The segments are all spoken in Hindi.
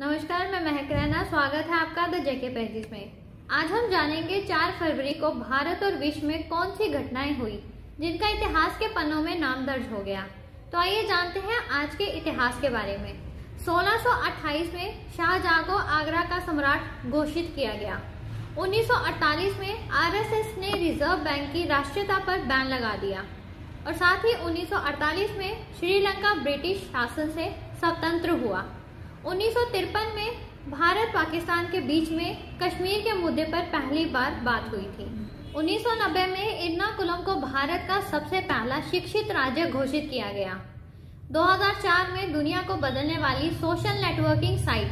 नमस्कार, मैं महक रैना। स्वागत है आपका द जेके पेजिस में। आज हम जानेंगे 4 फरवरी को भारत और विश्व में कौन सी घटनाएँ हुई, जिनका इतिहास के पन्नों में नाम दर्ज हो गया। तो आइए जानते हैं आज के इतिहास के बारे में। 1628 में शाहजहां को आगरा का सम्राट घोषित किया गया। 1948 में आरएसएस ने रिज़र्व बैंक की राष्ट्रीयता पर बैन लगा दिया। और साथ ही 1948 में श्रीलंका ब्रिटिश शासन से स्वतंत्र हुआ। उन्नीस में भारत पाकिस्तान के बीच में कश्मीर के मुद्दे पर पहली बार बात हुई थी। 1990 में इर्नाकुलम को भारत का सबसे पहला शिक्षित राज्य घोषित किया गया। 2004 में दुनिया को बदलने वाली सोशल नेटवर्किंग साइट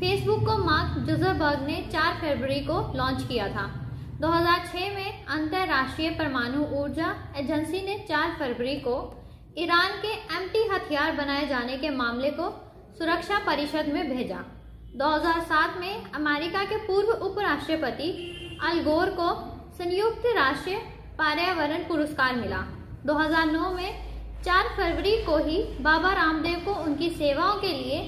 फेसबुक को मार्क जुजरबर्ग ने 4 फरवरी को लॉन्च किया था। 2006 में अंतरराष्ट्रीय परमाणु ऊर्जा एजेंसी ने 4 फरवरी को ईरान के एमटी हथियार बनाए जाने के मामले को सुरक्षा परिषद में भेजा। 2007 में अमेरिका के पूर्व उपराष्ट्रपति अलगोर को संयुक्त राष्ट्र पर्यावरण पुरस्कार मिला। 2009 में 4 फरवरी को ही बाबा रामदेव को उनकी सेवाओं के लिए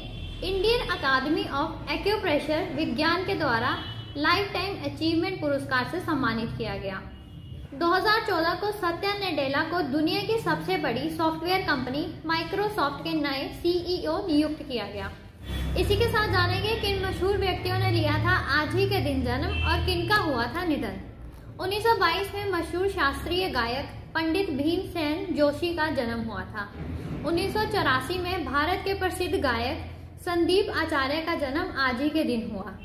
इंडियन अकादमी ऑफ़ एक्यूप्रेशर विज्ञान के द्वारा लाइफ टाइम अचीवमेंट पुरस्कार से सम्मानित किया गया। 2014 को सत्या नेडेला को दुनिया की सबसे बड़ी सॉफ्टवेयर कंपनी माइक्रोसॉफ्ट के नए सीईओ नियुक्त किया गया। इसी के साथ जानेंगे किन मशहूर व्यक्तियों ने लिया था आज ही के दिन जन्म और किनका हुआ था निधन। 1922 में मशहूर शास्त्रीय गायक पंडित भीमसेन जोशी का जन्म हुआ था। उन्नीस सौ चौरासी में भारत के प्रसिद्ध गायक संदीप आचार्य का जन्म आज ही के दिन हुआ।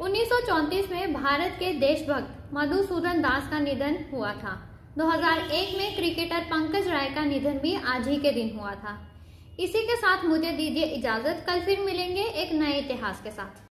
1934 में भारत के देशभक्त मधुसूदन दास का निधन हुआ था। 2001 में क्रिकेटर पंकज राय का निधन भी आज ही के दिन हुआ था। इसी के साथ मुझे दीजिए इजाज़त। कल फिर मिलेंगे एक नए इतिहास के साथ।